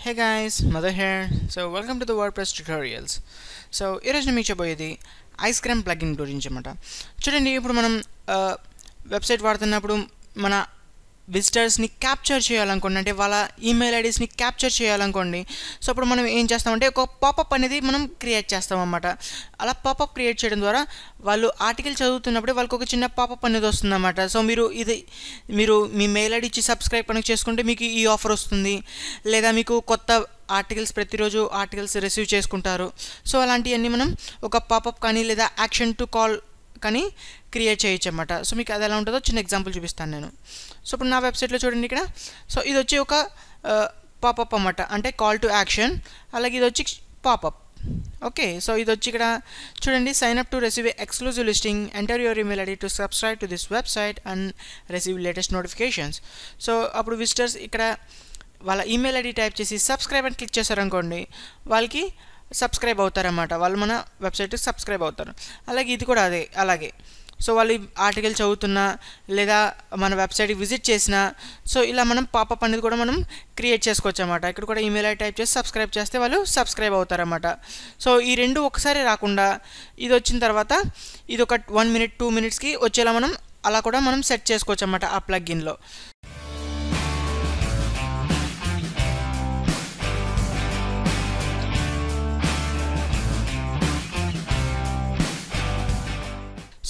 Hey guys, Mother here. Welcome welcome the WordPress tutorials. So ఈరోజు నేను మీకు చెప్పబోయేది ఐస్ క్రీమ్ ప్లగిన్ గురించి అనమాట చూడండి ఇప్పుడు మనం uh, వెబ్సైట్ వాడుతున్నప్పుడు మన విజిటర్స్ని క్యాప్చర్ చేయాలనుకోండి అంటే వాళ్ళ ఈమెయిల్ ఐడీస్ని క్యాప్చర్ చేయాలనుకోండి సో అప్పుడు మనం ఏం చేస్తామంటే ఒక పాపప్ అనేది మనం క్రియేట్ చేస్తామన్నమాట. అలా పాపప్ క్రియేట్ చేయడం ద్వారా వాళ్ళు ఆర్టికల్ చదువుతున్నప్పుడు వాళ్ళకి ఒక చిన్న పాపప్ అనేది వస్తుందన్నమాట. సో మీరు ఇది మీరు మీ మెయిల్ ఐడి ఇచ్చి సబ్స్క్రైబ్ కనుక చేసుకుంటే మీకు ఈ ఆఫర్ వస్తుంది. లేదా మీకు కొత్త ఆర్టికల్స్ ప్రతిరోజు ఆర్టికల్స్ రిసీవ్ చేసుకుంటారు. సో అలాంటివన్నీ మనం ఒక పాపప్ కానీ లేదా యాక్షన్ టు కాల్ కానీ క్రియేట్ చేయొచ్చు అనమాట సో మీకు అది ఎలా ఉంటుందో చిన్న ఎగ్జాంపుల్ చూపిస్తాను నేను. సో ఇప్పుడు నా వెబ్సైట్లో చూడండి ఇక్కడ. సో ఇది వచ్చి ఒక పాపప్ అన్నమాట. అంటే కాల్ టు యాక్షన్ అలాగే ఇది వచ్చి పాపప్. ఓకే. సో ఇది వచ్చి ఇక్కడ చూడండి. Sign up to receive exclusive listing enter your email ID to subscribe to this website and receive latest notifications so అప్పుడు విజిటర్స్ ఇక్కడ వాళ్ళ ఈమెయిల్ ఐడి టైప్ చేసి సబ్స్క్రైబ్ అని క్లిక్ చేశారనుకోండి వాళ్ళకి సబ్స్క్రైబ్ అవుతారన్నమాట. వాళ్ళు మన వెబ్సైట్కి సబ్స్క్రైబ్ అవుతారు. అలాగే ఇది కూడా అదే. అలాగే. సో వాళ్ళు ఆర్టికల్ చదువుతున్నా లేదా మన వెబ్సైట్కి విజిట్ చేసినా సో ఇలా మనం పాపప్ అనేది కూడా మనం క్రియేట్ చేసుకోవచ్చు అనమాట ఇక్కడ కూడా ఈమెయిల్ ఐ టైప్ చేసి సబ్స్క్రైబ్ చేస్తే వాళ్ళు సబ్స్క్రైబ్ అవుతారన్నమాట. సో ఈ రెండు ఒకసారి రాకుండా ఇది వచ్చిన తర్వాత ఇది ఒక వన్ మినిట్ టూ మినిట్స్కి వచ్చేలా మనం అలా కూడా మనం సెట్ చేసుకోవచ్చు అనమాట ఆ ప్లగ్ఇన్లో.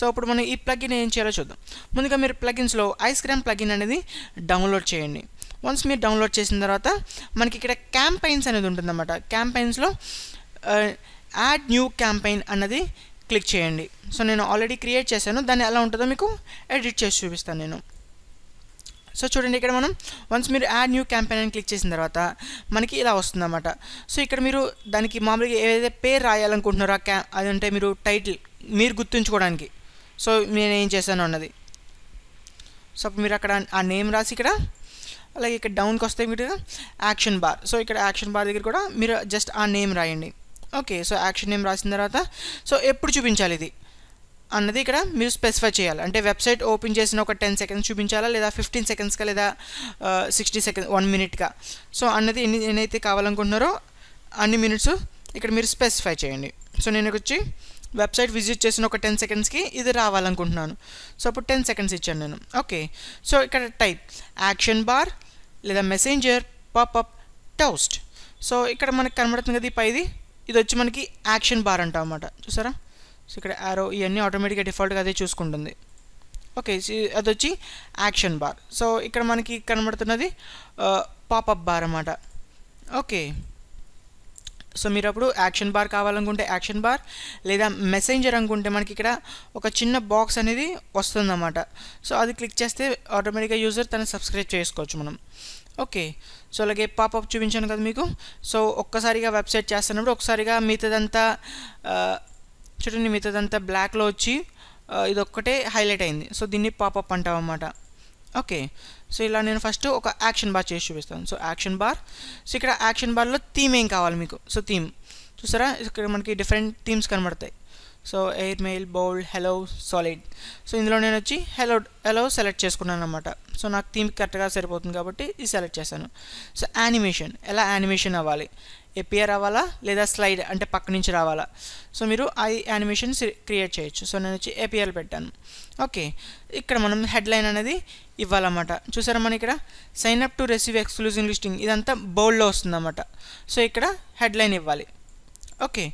సో అప్పుడు మనం ఈ ప్లగిన్ ఏం చేయాలో చూద్దాం. ముందుగా మీరు ప్లగిన్స్లో ఐస్ క్రీమ్ ప్లగిన్ అనేది డౌన్లోడ్ చేయండి. వన్స్ మీరు డౌన్లోడ్ చేసిన తర్వాత మనకి ఇక్కడ క్యాంపెయిన్స్ అనేది ఉంటుందన్నమాట. క్యాంపైన్స్లో యాడ్ న్యూ క్యాంపెయిన్ అన్నది క్లిక్ చేయండి. సో నేను ఆల్రెడీ క్రియేట్ చేశాను. దాన్ని ఎలా ఉంటుందో మీకు ఎడిట్ చేసి చూపిస్తాను నేను. సో చూడండి ఇక్కడ మనం వన్స్ మీరు యాడ్ న్యూ క్యాంపెయిన్ అని క్లిక్ చేసిన తర్వాత మనకి ఇలా వస్తుందన్నమాట. సో ఇక్కడ మీరు దానికి మామూలుగా ఏదైతే పేరు రాయాలనుకుంటున్నారో ఆ క్యా అదంటే మీరు టైటిల్ మీరు గుర్తుంచుకోవడానికి. సో నేను ఏం చేశాను అన్నది. సో మీరు అక్కడ ఆ నేమ్ రాసి ఇక్కడ అలాగే ఇక్కడ డౌన్కి వస్తే మీరు యాక్షన్ బార్ సో ఇక్కడ యాక్షన్ బార్ దగ్గర కూడా మీరు జస్ట్ ఆ నేమ్ రాయండి. ఓకే సో యాక్షన్ నేమ్ రాసిన తర్వాత సో ఎప్పుడు చూపించాలి ఇది? అన్నది ఇక్కడ మీరు స్పెసిఫై చేయాలి. అంటే వెబ్సైట్ ఓపెన్ చేసిన ఒక టెన్ సెకండ్స్ చూపించాలా లేదా ఫిఫ్టీన్ సెకండ్స్గా లేదా సిక్స్టీ సెకండ్ వన్ మినిట్గా సో అన్నది ఎన్ని ఎన్నైతే కావాలనుకుంటున్నారో అన్ని మినిట్స్ ఇక్కడ మీరు స్పెసిఫై చేయండి. సో నేను వచ్చి వెబ్సైట్ విజిట్ చేసిన ఒక టెన్ సెకండ్స్కి ఇది రావాలనుకుంటున్నాను. సో అప్పుడు టెన్ సెకండ్స్ ఇచ్చాను నేను. ఓకే. సో ఇక్కడ టైప్ యాక్షన్ బార్ లేదా మెసెంజర్ పాపప్ టోస్ట్. సో ఇక్కడ మనకు కనబడుతుంది కదా ఈ పైది ఇది. వచ్చి మనకి యాక్షన్ బార్ అంటాం అనమాట చూసారా? సో ఇక్కడ యారో ఇవన్నీ ఆటోమేటిక్గా డిఫాల్ట్గా అదే చూసుకుంటుంది. ఓకే. అది వచ్చి యాక్షన్ బార్. సో ఇక్కడ మనకి కనబడుతున్నది పాపప్ బార్ అన్నమాట. ఓకే. సో మీరు అప్పుడు యాక్షన్ బార్ కావాలనుకుంటే యాక్షన్ బార్ లేదా మెసెంజర్ అనుకుంటే మనకి ఇక్కడ ఒక చిన్న బాక్స్ అనేది వస్తుందన్నమాట. సో అది క్లిక్ చేస్తే ఆటోమేటిక్గా యూజర్ తను సబ్స్క్రైబ్ చేసుకోవచ్చు మనం. ఓకే. సో అలాగే పాపప్ చూపించాను కదా మీకు. సో ఒక్కసారిగా వెబ్సైట్ చేస్తున్నప్పుడు ఒకసారిగా మిగతాదంతా చూడండి మిగతాదంతా బ్లాక్లో వచ్చి ఇదొక్కటే హైలైట్ అయింది. సో దీన్ని పాపప్ అంటాం అన్నమాట ఓకే. సో ఇలా నేను ఫస్ట్ ఒక యాక్షన్ బార్ చేసి చూపిస్తాను. సో యాక్షన్ బార్ సో ఇక్కడ యాక్షన్ బార్లో థీమ్ ఏం కావాలి మీకు? సో థీమ్ చూసారా? ఇక్కడ మనకి డిఫరెంట్ థీమ్స్ కనబడతాయి. So air mail bold hello solid so ఇందులో నేను వచ్చి హెలో హెలో సెలెక్ట్ చేసుకున్నాను అనమాట సో నాకు థీమ్ కరెక్ట్గా సరిపోతుంది కాబట్టి ఇది సెలెక్ట్ చేశాను. సో యానిమేషన్ ఎలా యానిమేషన్ అవ్వాలి? ఎపియర్ అవ్వాలా లేదా స్లైడ్ అంటే పక్క నుంచి రావాలా? సో మీరు ఆ యానిమేషన్ క్రియేట్ చేయొచ్చు. సో నేను వచ్చి ఏపీఆర్ పెట్టాను. ఓకే ఇక్కడ మనం హెడ్లైన్ అనేది ఇవ్వాలన్నమాట. చూసారా మనం ఇక్కడ? Sign up to receive exclusive listing ఇదంతా బౌల్డ్లో వస్తుందన్నమాట. సో ఇక్కడ హెడ్లైన్ ఇవ్వాలి. ఓకే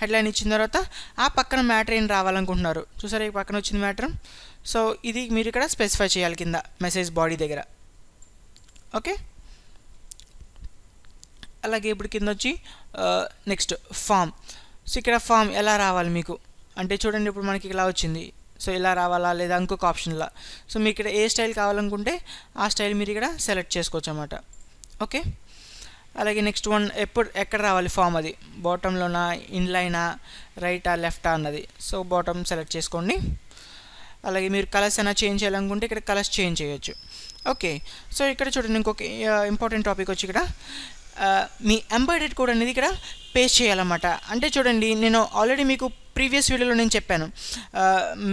హెడ్లైన్ ఇచ్చిన తర్వాత ఆ పక్కన మ్యాటర్ ఏం రావాలనుకుంటున్నారు? చూసారా ఈ పక్కన వచ్చింది మ్యాటర్ సో ఇది మీరు ఇక్కడ స్పెసిఫై చేయాలి కింద మెసేజ్ బాడీ దగ్గర. ఓకే అలాగే ఇప్పుడు కింద వచ్చి నెక్స్ట్ ఫామ్ సో ఇక్కడ ఫామ్ ఎలా రావాలి మీకు? అంటే చూడండి ఇప్పుడు మనకి ఇలా వచ్చింది. సో ఇలా రావాలా లేదా ఇంకొక ఆప్షన్లా సో మీకు ఇక్కడ ఏ స్టైల్ కావాలనుకుంటే ఆ స్టైల్ మీరు ఇక్కడ సెలెక్ట్ చేసుకోవచ్చు అనమాట ఓకే అలాగే నెక్స్ట్ వన్ ఎప్పుడు ఎక్కడ రావాలి ఫామ్ అది? బాటంలోనా ఇన్లైనా రైటా లెఫ్టా అన్నది. సో బాటమ్ సెలెక్ట్ చేసుకోండి. అలాగే మీరు కలర్స్ అయినా చేంజ్ చేయాలనుకుంటే ఇక్కడ కలర్స్ చేంజ్ చేయొచ్చు. ఓకే సో ఇక్కడ చూడండి ఇంకొక ఇంపార్టెంట్ టాపిక్ వచ్చి ఇక్కడ. మీ ఎంబర్డెడ్ కోడ్ అనేది ఇక్కడ పేస్ట్ చేయాలన్నమాట. అంటే చూడండి నేను ఆల్రెడీ మీకు ప్రీవియస్ వీడియోలో నేను చెప్పాను.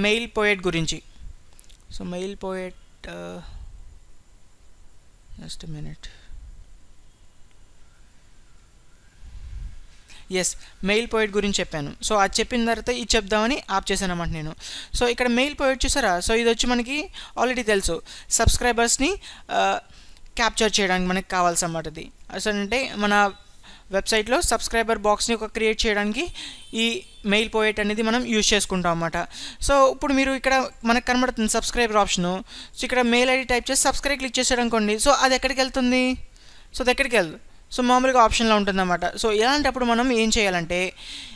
మెయిల్ పోయెట్ గురించి. So MailPoet just minute yes MailPoet గురించి చెప్పాను. సో అది చెప్పిన తర్వాత ఇది చెప్దామని ఆప్ చేశాను అనమాట నేను. సో ఇక్కడ మెయిల్ పోయిట్ చూసారా? సో ఇది వచ్చి మనకి ఆల్రెడీ తెలుసు. సబ్స్క్రైబర్స్ని క్యాప్చర్ చేయడానికి మనకి కావాల్సి అన్నమాట ఇది అసలు అంటే మన వెబ్సైట్లో సబ్స్క్రైబర్ బాక్స్ని ఒక క్రియేట్ చేయడానికి ఈ మెయిల్ పోయేట్ అనేది మనం యూజ్ చేసుకుంటాం అన్నమాట సో ఇప్పుడు మీరు ఇక్కడ మనకు కనబడుతుంది సబ్స్క్రైబర్ ఆప్షను. సో ఇక్కడ మెయిల్ ఐడి టైప్ చేసి సబ్స్క్రైబ్ క్లిక్ చేసాడు అనుకోండి సో అది ఎక్కడికి వెళ్తుంది? సో అది ఎక్కడికి వెళ్దు? సో మామూలుగా ఆప్షన్లో ఉంటుందన్నమాట. సో ఇలాంటప్పుడు మనం ఏం చేయాలంటే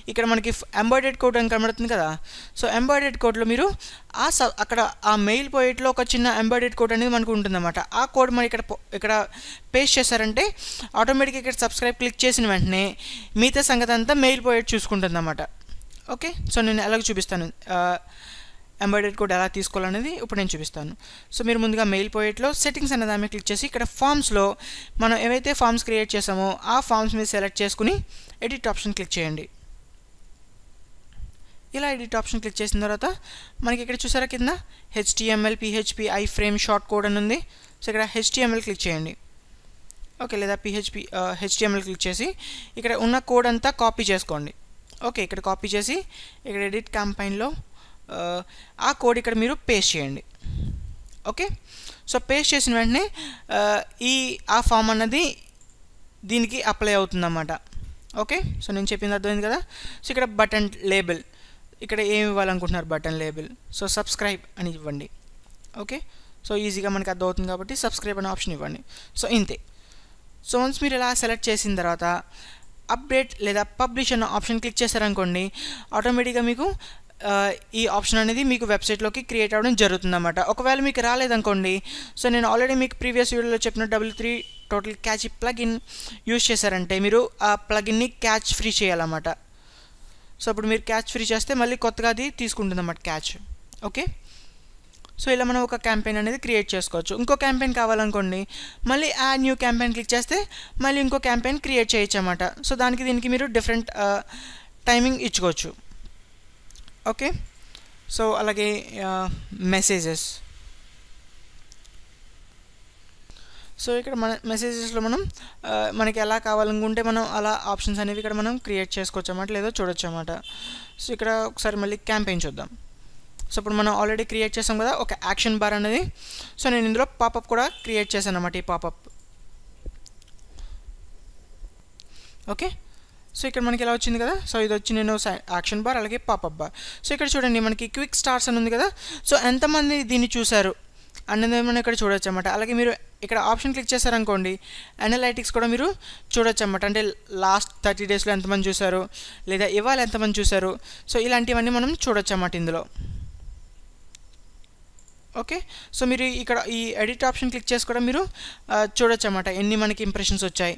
ఇక్కడ మనకి ఎంబాయిడెడ్ కోడ్ అని కనబడుతుంది కదా. సో ఎంబాయిడెడ్ కోడ్లో మీరు ఆ స అక్కడ ఆ మెయిల్ పోయేట్లో ఒక చిన్న ఎంబాయిడెడ్ కోడ్ అనేది మనకు ఉంటుందన్నమాట. ఆ కోడ్ మనం ఇక్కడ ఇక్కడ పేస్ట్ చేశారంటే ఆటోమేటిక్గా ఇక్కడ సబ్స్క్రైబ్ క్లిక్ చేసిన వెంటనే మిగతా సంగతి అంతా మెయిల్ పోయేట్ చూసుకుంటుందన్నమాట. ఓకే? సో నేను ఎలాగ చూపిస్తాను. ఎంబ్రాయిడరీ కోడ్ ఎలా తీసుకోవాలనేది ఇప్పుడు నేను చూపిస్తాను. సో మీరు ముందుగా మెయిల్ పోయేట్లో సెట్టింగ్స్ అనే దాని మీద క్లిక్ చేసి ఇక్కడ ఫామ్స్లో మనం ఏవైతే ఫామ్స్ క్రియేట్ చేసామో ఆ ఫామ్స్ మీద సెలెక్ట్ చేసుకుని ఎడిట్ ఆప్షన్ క్లిక్ చేయండి. ఇలా ఎడిట్ ఆప్షన్ క్లిక్ చేసిన తర్వాత మనకి ఇక్కడ చూసారా కింద HTML PHP iframe short code అని ఉంది. సో ఇక్కడ హెచ్టిఎంఎల్ క్లిక్ చేయండి. ఓకే లేదా పిహెచ్పి హెచ్టిఎంఎల్ క్లిక్ చేసి ఇక్కడ ఉన్న కోడ్ అంతా కాపీ చేసుకోండి. ఓకే ఇక్కడ కాపీ చేసి ఇక్కడ ఎడిట్ క్యాంపైన్లో ఆ కోడ్ ఇక్కడ మీరు పేస్ట్ చేయండి. ఓకే? సో పేస్ట్ చేసిన వెంటనే ఈ ఆ ఫామ్ అన్నది దీనికి అప్లై అవుతుందన్నమాట. ఓకే? సో నేను చెప్పింది అర్థమైంది కదా? సో ఇక్కడ బటన్ లేబుల్. ఇక్కడ ఏమి ఇవ్వాలనుకుంటున్నారు బటన్ లేబుల్? సో సబ్స్క్రైబ్ అని ఇవ్వండి. ఓకే? సో ఈజీగా మనకి అర్థమవుతుంది కాబట్టి సబ్స్క్రైబ్ అనే ఆప్షన్ ఇవ్వండి. సో ఇంతే. సో వన్స్ మీరు ఇలా సెలెక్ట్ చేసిన తర్వాత అప్డేట్ లేదా పబ్లిష్ అన్న ఆప్షన్ క్లిక్ చేశారనుకోండి ఆటోమేటిక్గా మీకు ఈ ఆప్షన్ అనేది మీకు వెబ్సైట్లోకి క్రియేట్ అవ్వడం జరుగుతుందన్నమాట. ఒకవేళ మీకు రాలేదనుకోండి సో నేను ఆల్రెడీ మీకు ప్రీవియస్ వీడియోలో చెప్పిన W three Total Cache plugin use చేశారంటే మీరు ఆ ప్లగిన్ని క్యాచ్ ఫ్రీ చేయాలన్నమాట. సో అప్పుడు మీరు క్యాచ్ ఫ్రీ చేస్తే మళ్ళీ కొత్తగా అది తీసుకుంటుందన్నమాట క్యాచ్ ఓకే సో ఇలా మనం ఒక క్యాంపెయిన్ అనేది క్రియేట్ చేసుకోవచ్చు. ఇంకో క్యాంపెయిన్ కావాలనుకోండి మళ్ళీ ఆ న్యూ క్యాంపెయిన్ క్లిక్ చేస్తే మళ్ళీ ఇంకో క్యాంపెయిన్ క్రియేట్ చేయొచ్చు అన్నమాట సో దానికి దీనికి మీరు డిఫరెంట్ టైమింగ్ ఇచ్చుకోవచ్చు. ఓకే సో అలాగే మెసేజెస్ సో ఇక్కడ మన మెసేజెస్లో మనం మనకి ఎలా కావాలనుకుంటే మనం అలా ఆప్షన్స్ అనేవి ఇక్కడ మనం క్రియేట్ చేసుకోవచ్చు అన్నమాట లేదో చూడొచ్చు అన్నమాట సో ఇక్కడ ఒకసారి మళ్ళీ క్యాంపెయిన్ చూద్దాం. సో ఇప్పుడు మనం ఆల్రెడీ క్రియేట్ చేసాం కదా ఒక యాక్షన్ బార్ అనేది. సో నేను ఇందులో పాపప్ కూడా క్రియేట్ చేశాను అన్నమాట ఈ పాపప్ ఓకే సో ఇక్కడ మనకి ఎలా వచ్చింది కదా? సో ఇది వచ్చి నేను యాక్షన్ బార్ అలాగే పాపప్ బార్. సో ఇక్కడ చూడండి మనకి క్విక్ స్టార్స్ అని ఉంది కదా? సో ఎంతమంది దీన్ని చూశారు? అన్నది మనం ఇక్కడ చూడొచ్చు అనమాట అలాగే మీరు ఇక్కడ ఆప్షన్ క్లిక్ చేశారనుకోండి అనలైటిక్స్ కూడా మీరు చూడొచ్చు అనమాట అంటే లాస్ట్ థర్టీ డేస్లో ఎంతమంది చూశారు? లేదా ఇవాళ ఎంతమంది చూశారు? సో ఇలాంటివన్నీ మనం చూడొచ్చు అన్నమాట ఇందులో. ఓకే? సో మీరు ఇక్కడ ఈ ఎడిట్ ఆప్షన్ క్లిక్ చేసి కూడా మీరు చూడొచ్చు అన్నమాట ఎన్ని మనకి ఇంప్రెషన్స్ వచ్చాయి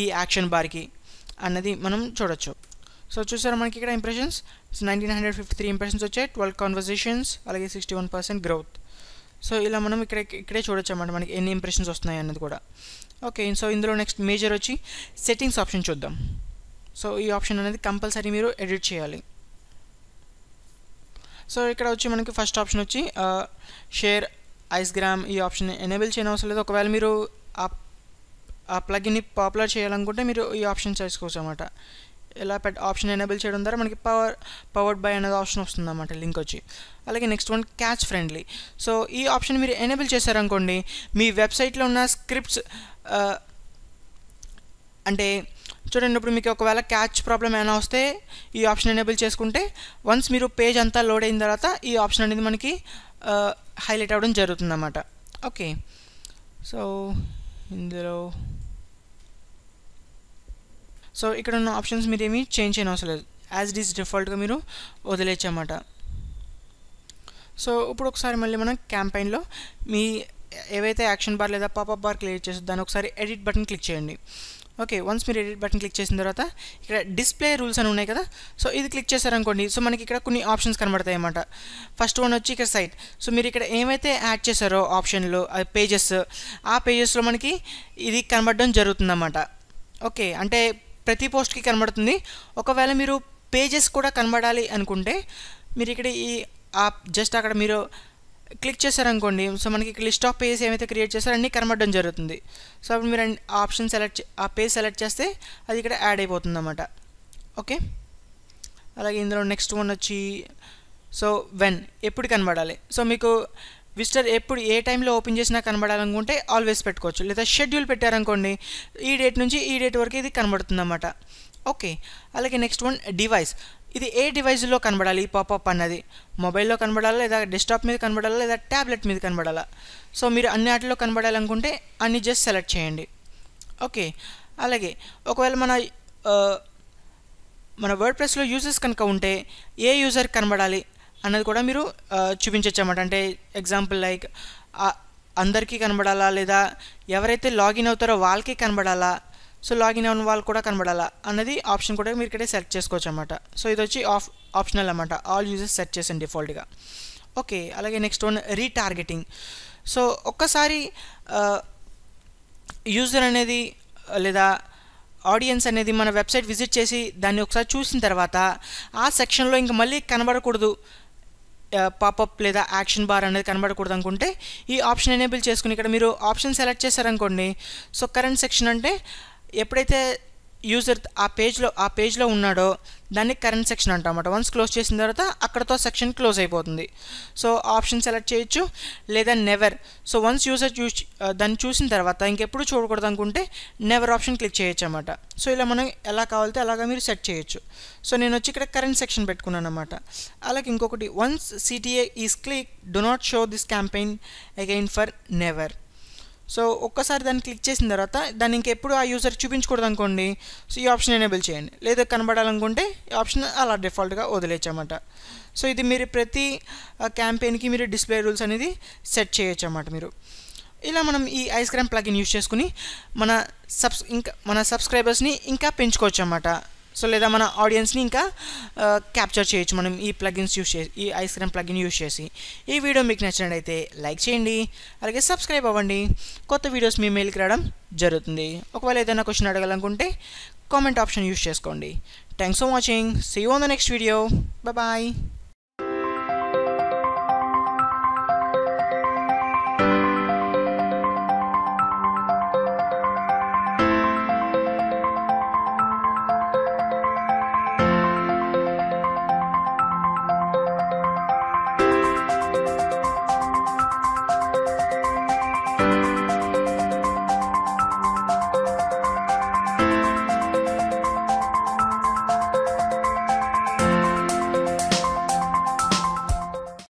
ఈ యాక్షన్ బార్కి. అన్నది మనం చూడొచ్చు. సో చూసారా మనకి ఇక్కడ impressions nineteen hundred fifty three impressions వచ్చాయి ట్వెల్వ్ కాన్వర్జేషన్స్ అలాగే sixty one percent growth so ఇలా మనం ఇక్కడ ఇక్కడే చూడొచ్చు అన్నమాట మనకి ఎన్ని ఇంప్రెషన్స్ వస్తున్నాయి అన్నది కూడా. ఓకే సో ఇందులో నెక్స్ట్ మేజర్ వచ్చి సెట్టింగ్స్ ఆప్షన్ చూద్దాం. సో ఈ ఆప్షన్ అనేది కంపల్సరీ మీరు ఎడిట్ చేయాలి. సో ఇక్కడ వచ్చి మనకి ఫస్ట్ ఆప్షన్ వచ్చి uh, షేర్ ఐస్గ్రామ్ ఈ ఆప్షన్ ఎనేబుల్ చేయని అవసరం లేదు. ఒకవేళ మీరు ఆ ప్లగిన్ని పాపులర్ చేయాలనుకుంటే మీరు ఈ ఆప్షన్ చేసుకోవచ్చు అనమాట ఇలా పెట్ ఆప్షన్ ఎనేబుల్ చేయడం ద్వారా మనకి పవర్ పవర్డ్ బై అనేది ఆప్షన్ వస్తుంది అనమాట లింక్ వచ్చి. అలాగే next one cache friendly so ఈ ఆప్షన్ మీరు ఎనేబుల్ చేశారనుకోండి మీ వెబ్సైట్లో ఉన్న స్క్రిప్ట్స్ అంటే చూడండి ఇప్పుడు మీకు ఒకవేళ క్యాచ్ ప్రాబ్లం ఏమైనా వస్తే ఈ ఆప్షన్ ఎనేబుల్ చేసుకుంటే వన్స్ మీరు పేజ్ అంతా లోడ్ అయిన తర్వాత ఈ ఆప్షన్ అనేది మనకి హైలైట్ అవ్వడం జరుగుతుందన్నమాట. ఓకే సో ఇందులో సో ఇక్కడ ఉన్న ఆప్షన్స్ మీరు ఏమీ చేంజ్ చేయని అవసరం లేదు యాజ్ ఇట్ ఈస్ డిఫాల్ట్గా మీరు వదిలేచ్చన్నమాట సో ఇప్పుడు ఒకసారి మళ్ళీ మనం క్యాంపెయిన్లో మీ ఏవైతే యాక్షన్ బార్ లేదా పాపప్ బార్ క్లియర్ చేసి దాన్ని ఒకసారి ఎడిట్ బటన్ క్లిక్ చేయండి. ఓకే వన్స్ మీరు ఎడిట్ బటన్ క్లిక్ చేసిన తర్వాత ఇక్కడ డిస్ప్లే రూల్స్ అని ఉన్నాయి కదా సో ఇది క్లిక్ చేశారనుకోండి సో మనకి ఇక్కడ కొన్ని ఆప్షన్స్ కనబడతాయి అన్నమాట ఫస్ట్ వన్ వచ్చి ఇక్కడ సైట్ సో మీరు ఇక్కడ ఏమైతే యాడ్ చేశారో ఆప్షన్లో పేజెస్ ఆ పేజెస్లో మనకి ఇది కనబడడం జరుగుతుందన్నమాట. ఓకే అంటే ప్రతి పోస్ట్కి కనబడుతుంది. ఒకవేళ మీరు పేజెస్ కూడా కనబడాలి అనుకుంటే మీరు ఇక్కడ ఈ ఆ జస్ట్ అక్కడ మీరు క్లిక్ చేశారనుకోండి సో మనకి ఇక్కడ లిస్ట్ ఆఫ్ పేజెస్ ఏమైతే క్రియేట్ చేస్తారో అన్నీ కనబడడం జరుగుతుంది. సో అప్పుడు మీరు ఆప్షన్ సెలెక్ట్ ఆ పేజ్ సెలెక్ట్ చేస్తే అది ఇక్కడ యాడ్ అయిపోతుంది అన్నమాట ఓకే? అలాగే ఇందులో నెక్స్ట్ వన్ వచ్చి సో వెన్ ఎప్పుడు కనబడాలి? సో మీకు విజిటర్ ఎప్పుడు ఏ టైంలో ఓపెన్ చేసినా కనబడాలనుకుంటే ఆల్వేస్ పెట్టుకోవచ్చు. లేదా షెడ్యూల్ పెట్టారనుకోండి ఈ డేట్ నుంచి ఈ డేట్ వరకు ఇది కనబడుతుంది అన్నమాట ఓకే అలాగే నెక్స్ట్ వన్ డివైస్ ఇది ఏ డివైస్లో కనబడాలి? ఈ పాపప్ అన్నది. మొబైల్లో కనబడాలా? లేదా డెస్క్టాప్ మీద కనబడాలా? లేదా ట్యాబ్లెట్ మీద కనబడాలా? సో మీరు అన్ని వాటిలో కనబడాలనుకుంటే అన్ని జస్ట్ సెలెక్ట్ చేయండి. ఓకే అలాగే ఒకవేళ మన మన వర్డ్ ప్రెస్లో యూజర్స్ కనుక ఉంటే ఏ యూజర్ కనబడాలి? అన్నది కూడా మీరు చూపించవచ్చు అన్నమాట అంటే ఎగ్జాంపుల్ లైక్ అందరికీ కనబడాలా లేదా ఎవరైతే లాగిన్ అవుతారో వాళ్ళకి కనబడాలా సో లాగిన్ అయిన వాళ్ళు కూడా కనబడాలా అన్నది ఆప్షన్ కూడా మీరు ఇక్కడే సెలెక్ట్ చేసుకోవచ్చు అనమాట సో ఇది వచ్చి ఆఫ్ ఆప్షనల్ అనమాట ఆల్ యూజర్స్ సెట్ చేసాను డిఫాల్ట్గా ఓకే అలాగే నెక్స్ట్ వన్ రీటార్గెటింగ్ సో ఒక్కసారి యూజర్ అనేది లేదా ఆడియన్స్ అనేది మన వెబ్సైట్ విజిట్ చేసి దాన్ని ఒకసారి చూసిన తర్వాత ఆ సెక్షన్లో ఇంక మళ్ళీ కనబడకూడదు పాపప్ లేదా యాక్షన్ బార్ అనేది కనబడకూడదు అనుకుంటే ఈ ఆప్షన్ ఎనేబుల్ చేసుకుని ఇక్కడ మీరు ఆప్షన్ సెలెక్ట్ చేశారనుకోండి. సో కరెంట్ సెక్షన్ అంటే ఎప్పుడైతే యూజర్ ఆ పేజ్లో ఆ పేజ్లో ఉన్నాడో దాన్ని కరెంట్ సెక్షన్ అంటామన్నమాట. వన్స్ క్లోజ్ చేసిన తర్వాత అక్కడతో సెక్షన్ క్లోజ్ అయిపోతుంది. సో ఆప్షన్ సెలెక్ట్ చేయొచ్చు లేదా నెవర్ సో వన్స్ యూజర్ చూ దాన్ని చూసిన తర్వాత ఇంకెప్పుడు చూడకూడదు అనుకుంటే నెవర్ ఆప్షన్ క్లిక్ చేయొచ్చు అన్నమాట సో ఇలా మనం ఎలా కావాలితే అలాగా మీరు సెట్ చేయొచ్చు. సో నేను వచ్చి ఇక్కడ కరెంట్ సెక్షన్ పెట్టుకున్నాను అనమాట అలాగే ఇంకొకటి once CTA is click do not show this campaign again for never so ఒక్కసారి దాన్ని క్లిక్ చేసిన తర్వాత దాన్ని ఇంకెప్పుడు ఆ యూజర్ చూపించకూడదు అనుకోండి సో ఈ ఆప్షన్ ఎనేబుల్ చేయండి. లేదా కనబడాలనుకుంటే ఈ ఆప్షన్ అలా డిఫాల్ట్గా వదిలేయచ్చన్నమాట. సో ఇది మీరు ప్రతి క్యాంపెయిన్కి మీరు డిస్ప్లే రూల్స్ అనేది సెట్ చేయొచ్చు అన్నమాట మీరు. ఇలా మనం ఈ ఐస్ క్రీమ్ ప్లగిన్ యూస్ చేసుకుని మన సబ్స్ ఇంకా మన సబ్స్క్రైబర్స్ని ఇంకా పెంచుకోవచ్చు అన్నమాట సో లేదా మన ఆడియన్స్ని ఇంకా క్యాప్చర్ చేయొచ్చు. మనం ఈ ప్లగిన్స్ యూస్ చేసి ఈ ఐస్ క్రీమ్ ప్లగిన్ యూస్ చేసి ఈ వీడియో మీకు నచ్చినట్టయితే లైక్ చేయండి. అలాగే సబ్స్క్రైబ్ అవ్వండి. కొత్త వీడియోస్ మీ మెయిల్కి రావడం జరుగుతుంది. ఒకవేళ ఏదైనా క్వశ్చన్ అడగాలనుకుంటే కామెంట్ ఆప్షన్ యూస్ చేసుకోండి. Thanks for watching see you on the next video bye